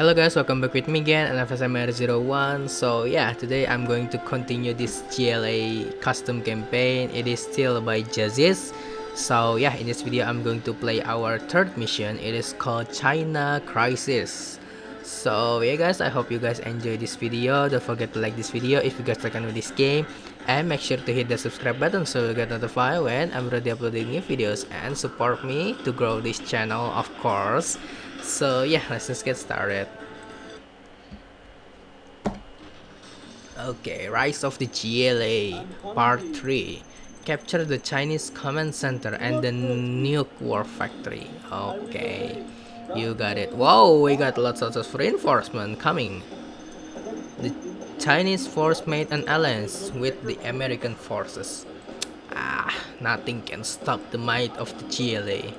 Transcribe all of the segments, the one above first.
Hello guys, welcome back with me again, NFSMR01. So yeah, today I'm going to continue this GLA custom campaign. It is still by Juhzizz. So yeah, in this video I'm going to play our third mission. It is called China Crisis. So yeah guys, I hope you guys enjoy this video. Don't forget to like this video if you guys like with this game. And make sure to hit the subscribe button so you get notified when I'm ready uploading new videos. And support me to grow this channel of course. So yeah, let's just get started. Okay, Rise of the GLA Part 3 Capture the Chinese command center and the nuke war factory. Okay, you got it. Whoa, we got lots of reinforcement coming. The Chinese force made an alliance with the American forces. Ah, nothing can stop the might of the GLA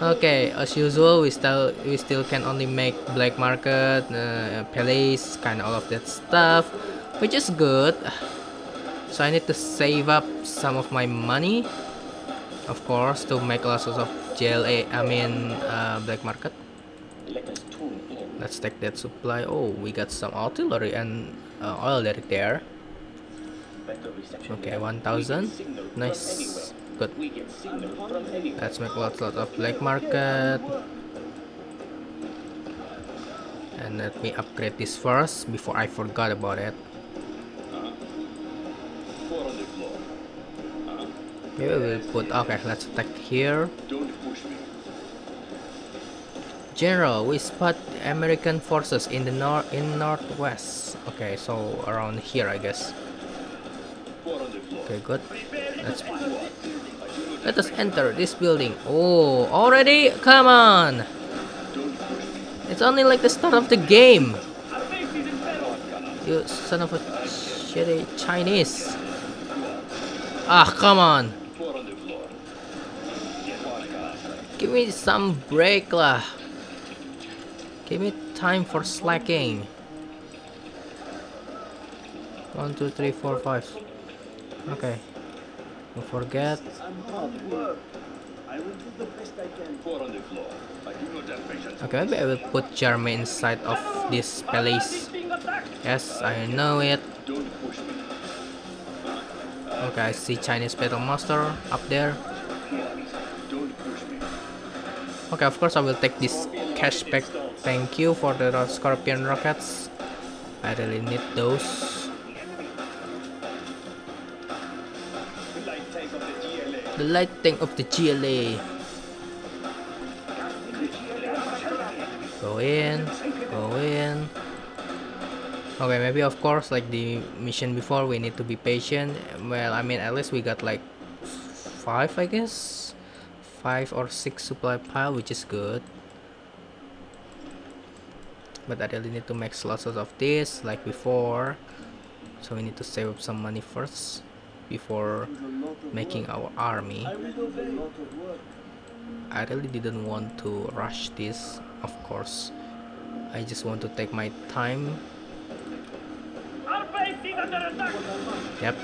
Okay, as usual, we still we still can only make black market, uh, palace, kind of all of that stuff, which is good. So I need to save up some of my money, of course, to make lots of GLA. I mean, uh, black market. Let's take that supply. Oh, we got some artillery and uh, oil there. Okay, 1000. Nice let's make lots lots of black market and let me upgrade this first before I forgot about it maybe we'll put okay let's attack here General, we spot American forces in the north in northwest. Okay, so around here, I guess. Okay, good. Let's let us enter this building. Oh, already? Come on! It's only like the start of the game. You son of a shitty Chinese. Ah, come on. Give me some break lah. Give me time for slacking. One, two, three, four, five. Okay. Don't forget. Okay, maybe I will put Jeremy inside of this palace. Yes, I know it. Okay, I see Chinese battle master up there. Okay, of course I will take this cashback. Thank you for the scorpion rockets. I really need those. The light tank of the GLA. Go in, go in. Okay, maybe of course, like the mission before, we need to be patient. Well, I mean, at least we got like five, I guess, five or six supply pile, which is good. But I really need to make lots of this, like before. So we need to save up some money first before making our army. I really didn't want to rush this of course. I just want to take my time. Yep.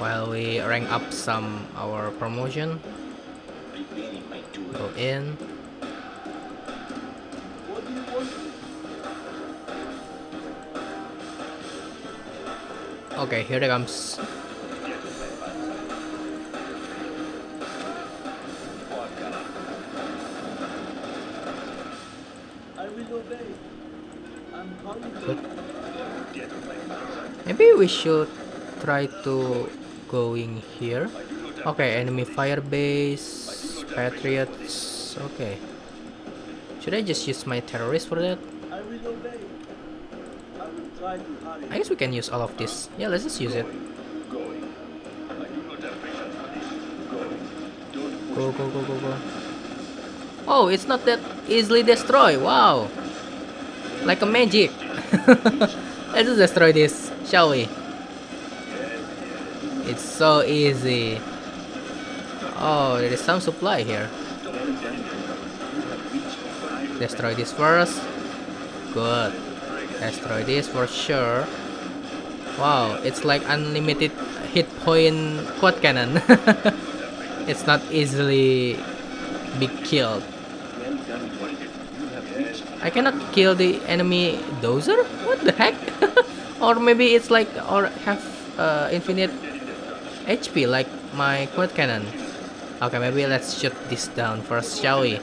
While we rank up some our promotion. Go in Okay, here it comes. Good. Maybe we should try to going here. Okay, enemy fire base, patriots. Okay. Should I just use my terrorist for that? I guess we can use all of this. Yeah, let's just use it. Go, go, go, go, go. Oh, it's not that easily destroyed. Wow. Like a magic. let's just destroy this, shall we? It's so easy. Oh, there is some supply here. Destroy this first. Good. Destroy this for sure. Wow, it's like unlimited hit point quad cannon. it's not easily be killed. I cannot kill the enemy dozer? What the heck? or maybe it's like or have uh, infinite HP like my quad cannon. Okay, maybe let's shoot this down first, shall we?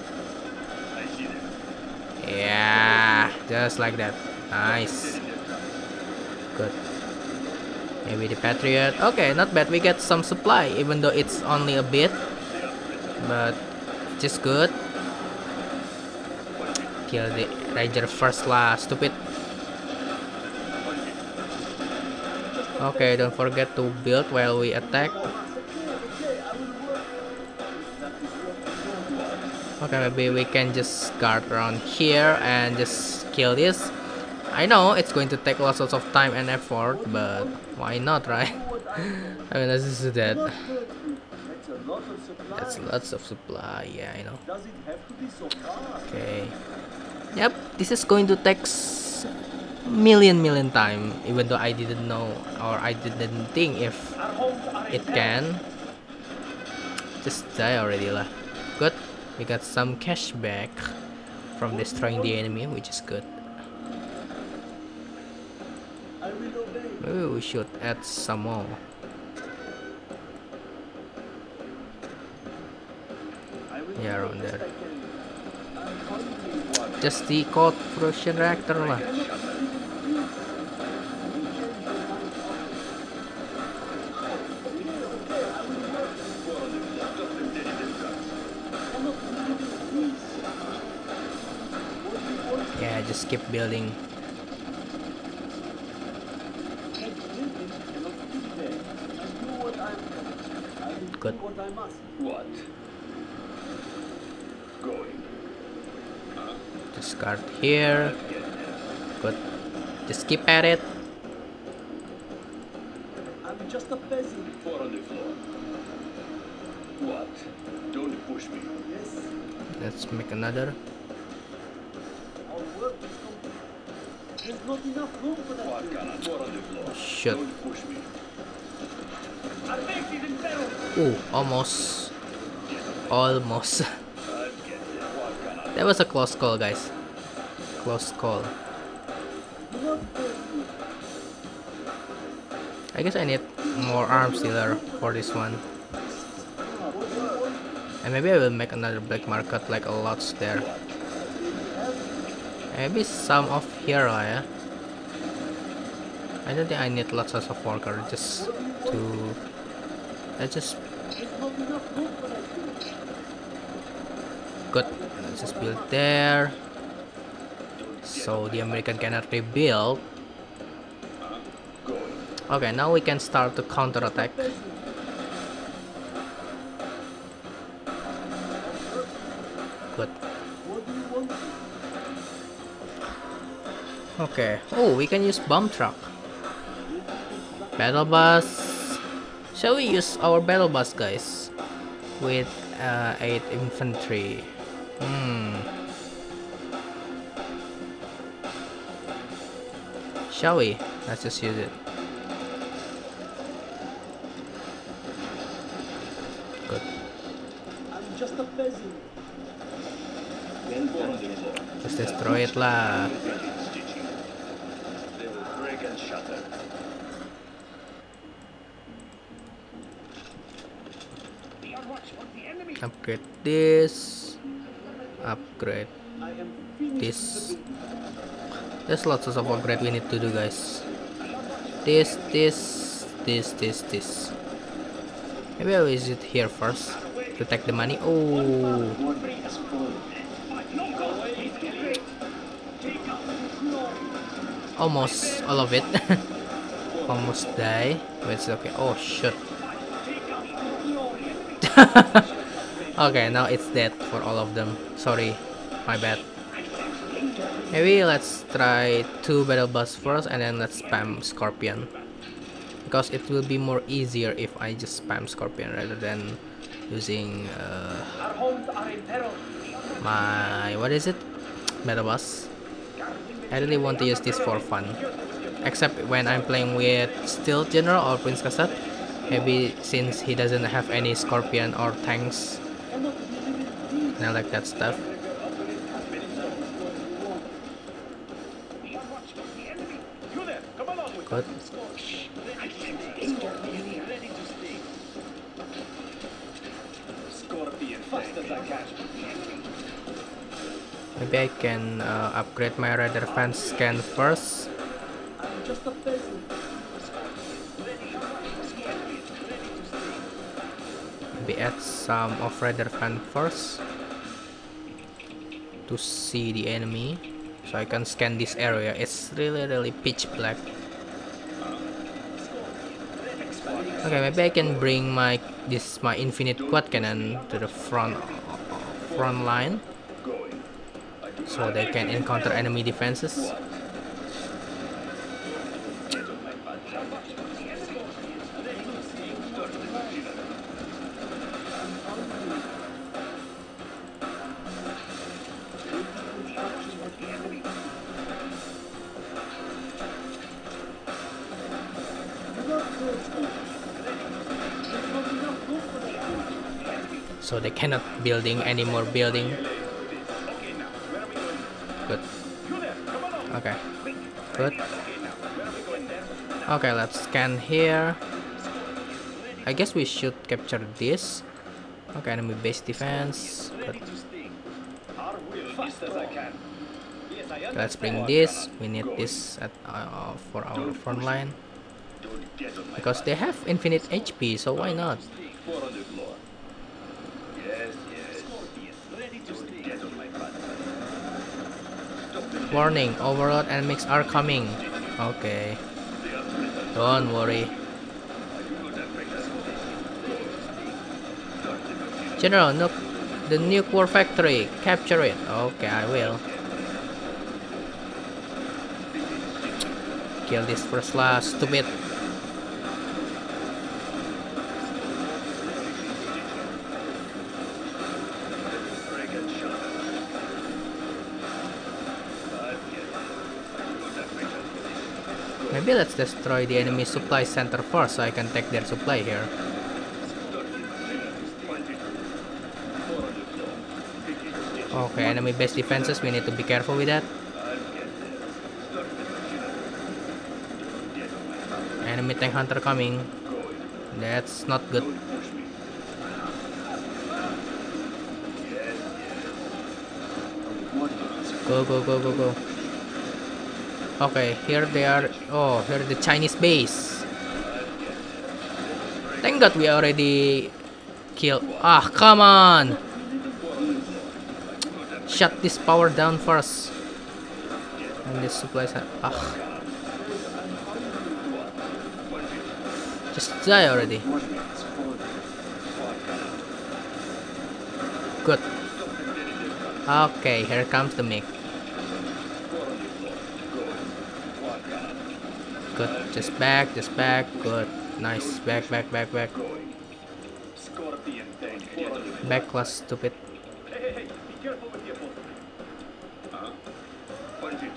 Yeah, just like that. Nice. Good. Maybe the Patriot. Okay, not bad. We get some supply, even though it's only a bit. But just good. Kill the Ranger first lah, stupid. Okay, don't forget to build while we attack. Okay, maybe we can just guard around here and just kill this. I know it's going to take lots of time and effort, but why not, right? I mean, let's just do that. That's lots of supply, yeah, I know. Okay. Yep, this is going to take million million time even though I didn't know or I didn't think if it can just die already lah good we got some cash back from destroying the enemy which is good we should add some more yeah around there. Just the cold fusion reactor lah Yeah, just keep building. Good. What? Going. Just guard here. Good. Just keep at it. I'm just a peasant. Four on the floor. What? Don't push me. Yes. Let's make another. not enough room for that. Shit. Oh, almost. Almost. that was a close call, guys. Close call. I guess I need more arms dealer for this one. And maybe I will make another black market like a lots there. Maybe some of here ya. I don't think I need lots of worker just to I just good let's just build there so the American cannot rebuild okay now we can start to counter attack good okay oh we can use bomb truck Battle bus. Shall we use our battle bus, guys? With uh, 8 infantry. Hmm. Shall we? Let's just use it. Good. I'm just a peasant. Just destroy it lah. upgrade this upgrade this there's lots of upgrade we need to do guys. This this this this this. Maybe I'll use it here first. To take the money. Oh. Almost all of it. Almost die. But it's okay. Oh shit. Okay, now it's dead for all of them. Sorry, my bad. Maybe let's try two battle bus first and then let's spam Scorpion. Because it will be more easier if I just spam Scorpion rather than using uh, my, what is it? Battle bus. I really want to use this for fun. Except when I'm playing with Steel General or Prince Kassad. Maybe since he doesn't have any Scorpion or tanks and I like that stuff. Maybe I can uh, upgrade my radar van scan first. Maybe add some of radar van first to see the enemy so I can scan this area it's really really pitch black okay maybe I can bring my this my infinite quad cannon to the front front line so they can encounter enemy defenses so they cannot building any more building. Good. Okay. Good. Okay let's scan here. I guess we should capture this. Okay enemy base defense. Good. let's bring this. We need this at, uh, for our front line. Because they have infinite HP so why not Warning, overload enemies are coming. Okay. Don't worry. General, nuke the nuke war factory. Capture it. Okay, I will. Kill this first last stupid. Maybe let's destroy the enemy supply center first so I can take their supply here. Okay, enemy base defenses, we need to be careful with that. Enemy tank hunter coming. That's not good. Go, go, go, go, go. Okay, here they are. Oh, here the Chinese base. Thank God we already killed. Ah, come on! Shut this power down first. And this supplies. Ah. Just die already. Good. Okay, here comes the MiG. Good. Just back, just back. Good. Nice. Back, back, back, back. Back class, stupid.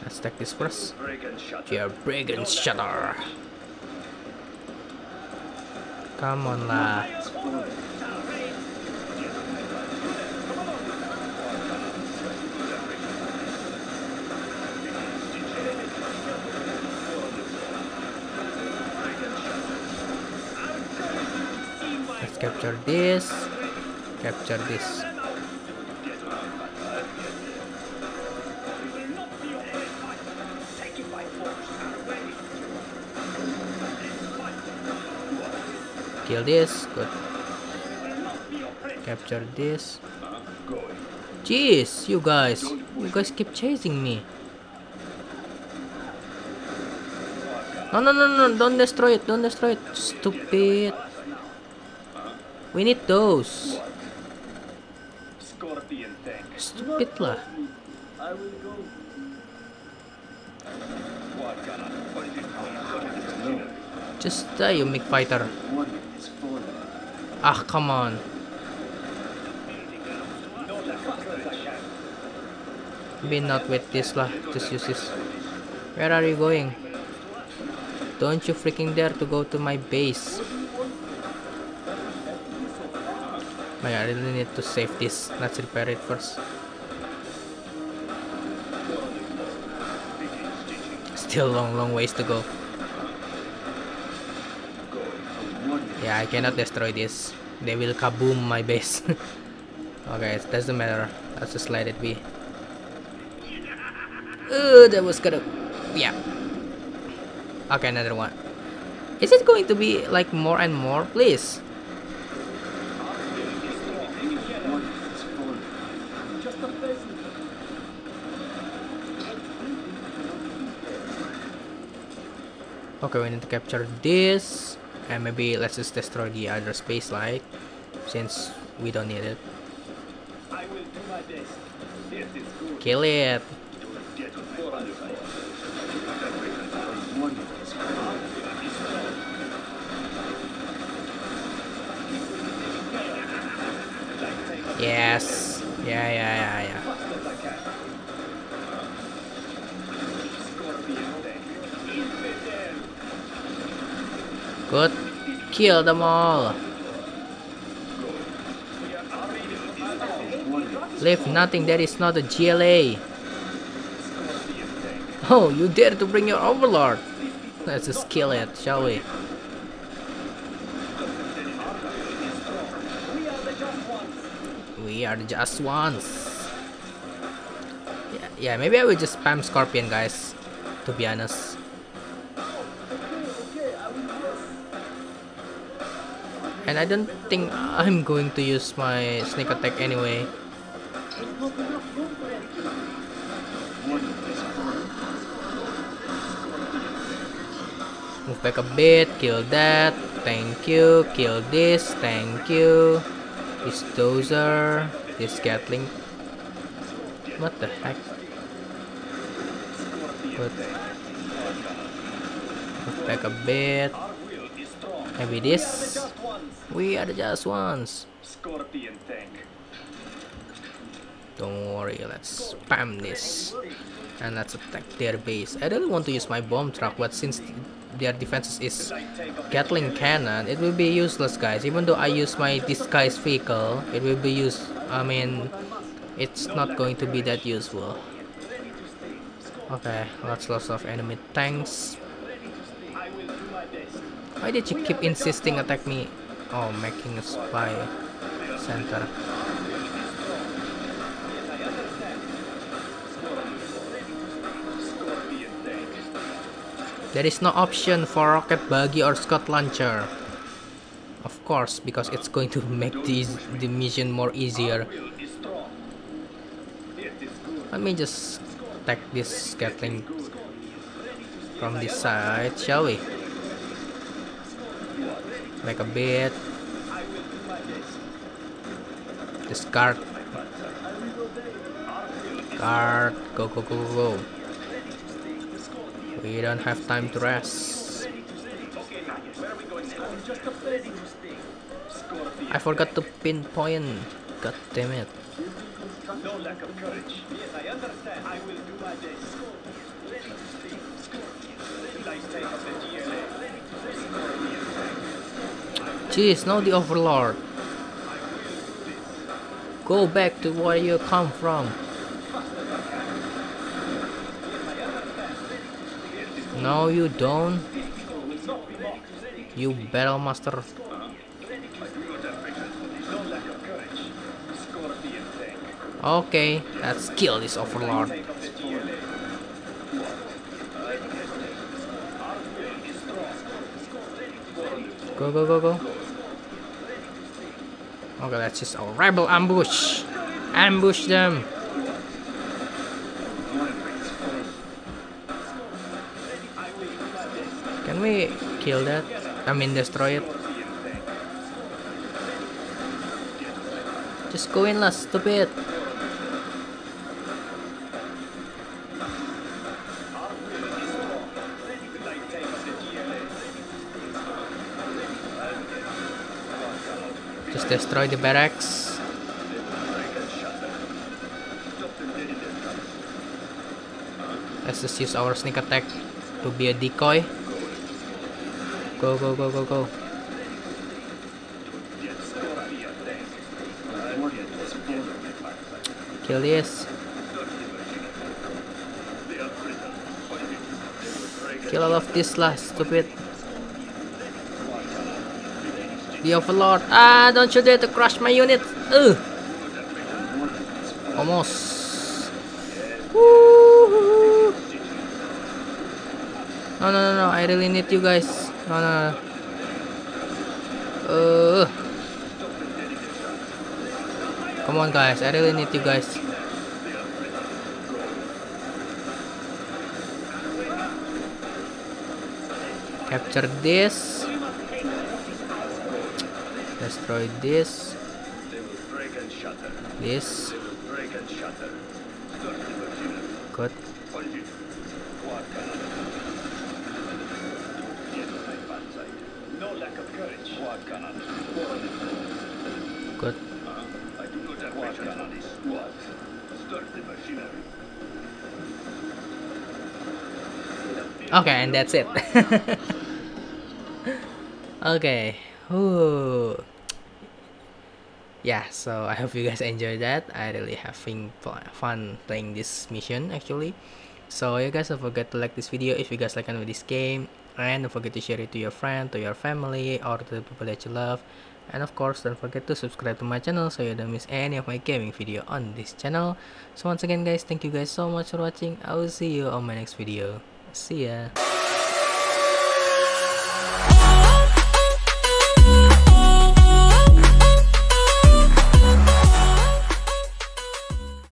Let's take this first. Your brigand shutter. Come on lah. Capture this. Capture this. Kill this. Good. Capture this. Jeez, you guys. You guys keep chasing me. No, no, no, no. Don't destroy it. Don't destroy it. Stupid. We need those. Stupid lah. Just die, you MiG fighter. Ah, come on. Be not with this lah. Just use this. Where are you going? Don't you freaking dare to go to my base. Man, I really need to save this. Let's repair it first. Still long, long ways to go. Yeah, I cannot destroy this. They will kaboom my base. okay, it doesn't matter. Let's just let it be. Oh, that was gonna... Yeah. Okay, another one. Is it going to be like more and more? Please. Okay, we need to capture this. And maybe let's just destroy the other space light. Since we don't need it. Kill it. Yes. Yeah, yeah, yeah, yeah. Good. Kill them all. Leave nothing that is not a GLA. Oh, you dare to bring your overlord. Let's just kill it, shall we? We are the just ones. Yeah, yeah, maybe I will just spam Scorpion, guys. To be honest. And I don't think I'm going to use my sneak attack anyway. Move back a bit, kill that, thank you, kill this, thank you. This dozer, this gatling. What the heck? Good. Move back a bit. Maybe this. We are the just ones. Scorpion tank. Don't worry, let's spam this. And let's attack their base. I don't want to use my bomb truck, but since their defenses is Gatling cannon, it will be useless, guys. Even though I use my disguise vehicle, it will be used. I mean, it's not going to be that useful. Okay, lots lots of enemy tanks. Why did you keep insisting attack me? Oh, making a spy center. There is no option for rocket buggy or Scud launcher. Of course, because it's going to make this, the mission more easier. Let me just attack this Gatling from this side, shall we? Make a bit. Discard. Guard. Go, go, go, go, go. We don't have time to rest. I forgot to pinpoint. God damn it. No lack of courage. Yes, I understand. I will do my best. Nice take of the GLA. Jeez, now the Overlord. Go back to where you come from. No, you don't. You battle master. Okay, let's kill this Overlord. Go, go, go, go. Okay, let's just a rebel ambush. Ambush them. Can we kill that? I mean, destroy it. Just go in, lah, stupid. Destroy the barracks. Let's just use our sneak attack to be a decoy. Go, go, go, go, go. Kill this. Kill all of this lah, stupid. The Overlord. Ah, don't you dare to crush my unit. Ugh. Almost. No, no, no, no. I really need you guys. No, no, no. Uh. Come on, guys. I really need you guys. Capture this. Destroy this. They will break and shatter. This. They will break and shatter. Start this. machinery. Good. Good. Okay, and that's it. okay. Ooh. Yeah, so I hope you guys enjoyed that. I really having fun playing this mission actually. So you guys don't forget to like this video if you guys like with this game and don't forget to share it to your friend, to your family or to the people that you love. And of course don't forget to subscribe to my channel so you don't miss any of my gaming video on this channel. So once again guys, thank you guys so much for watching. I will see you on my next video. See ya.